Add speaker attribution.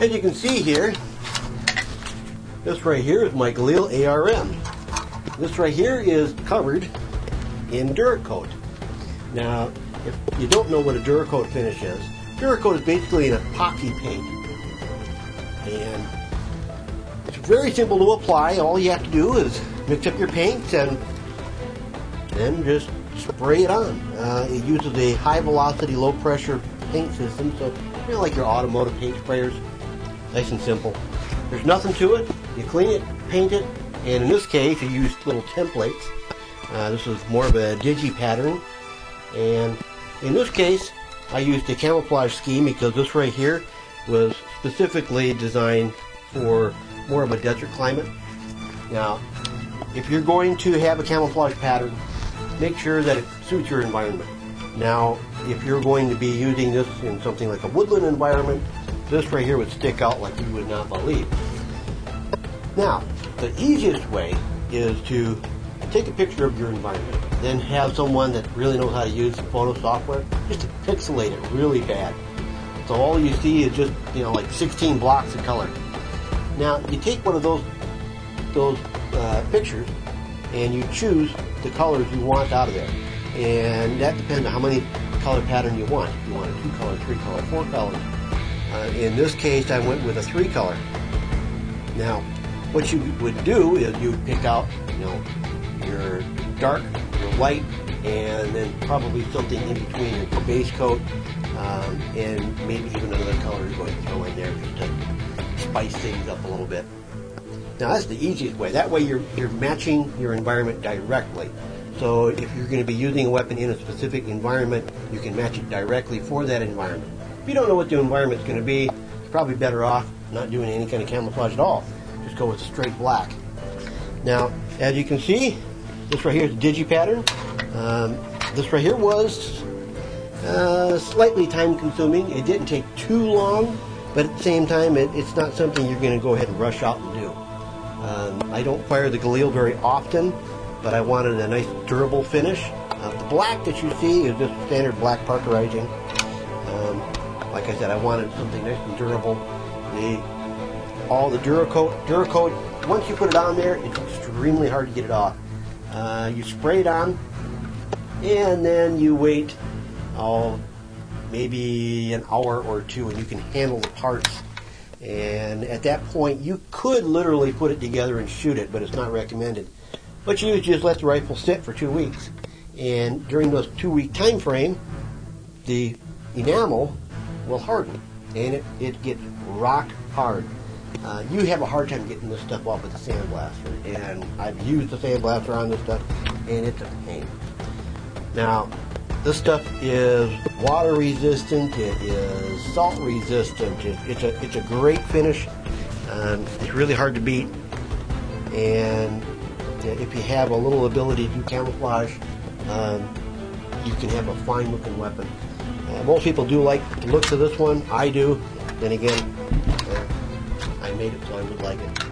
Speaker 1: As you can see here, this right here is my Galil ARM. This right here is covered in Duracoat. Now, if you don't know what a Duracoat finish is, Duracoat is basically an epoxy paint. And it's very simple to apply. All you have to do is mix up your paints and then just spray it on. Uh, it uses a high velocity, low pressure paint system, so you know, like your automotive paint sprayers. Nice and simple. There's nothing to it. You clean it, paint it, and in this case, you use little templates. Uh, this is more of a digi pattern, and in this case, I used a camouflage scheme because this right here was specifically designed for more of a desert climate. Now, if you're going to have a camouflage pattern, make sure that it suits your environment. Now, if you're going to be using this in something like a woodland environment, this right here would stick out like you would not believe. Now, the easiest way is to take a picture of your environment, then have someone that really knows how to use photo software just to pixelate it really bad. So all you see is just, you know, like 16 blocks of color. Now, you take one of those those uh, pictures and you choose the colors you want out of there. And that depends on how many color pattern you want. If you want a two color, three color, four color. Uh, in this case, I went with a three color. Now, what you would do is you would pick out, you know, your dark, your light, and then probably something in between your base coat, um, and maybe even another color you're going to throw in there just to spice things up a little bit. Now that's the easiest way. That way you're, you're matching your environment directly. So if you're going to be using a weapon in a specific environment, you can match it directly for that environment. If you don't know what the environment's going to be, you're probably better off not doing any kind of camouflage at all. Just go with straight black. Now, as you can see, this right here is the digi pattern. Um, this right here was uh, slightly time consuming. It didn't take too long, but at the same time, it, it's not something you're going to go ahead and rush out and do. Um, I don't fire the Galil very often, but I wanted a nice durable finish. Uh, the black that you see is just standard black parkerizing. Like I said, I wanted something nice and durable. The, all the Duracoat, Duracoat, once you put it on there, it's extremely hard to get it off. Uh, you spray it on, and then you wait, oh, maybe an hour or two, and you can handle the parts. And at that point, you could literally put it together and shoot it, but it's not recommended. What you do is just let the rifle sit for two weeks. And during those two week time frame, the enamel will harden and it, it gets rock hard. Uh, you have a hard time getting this stuff off with a sandblaster, and I've used the sandblaster on this stuff, and it's a pain. Now, this stuff is water resistant. It is salt resistant. It, it's a it's a great finish. Um, it's really hard to beat, and if you have a little ability to camouflage, um, you can have a fine looking weapon. Uh, most people do like the looks of this one. I do. Then again, uh, I made it so I would like it.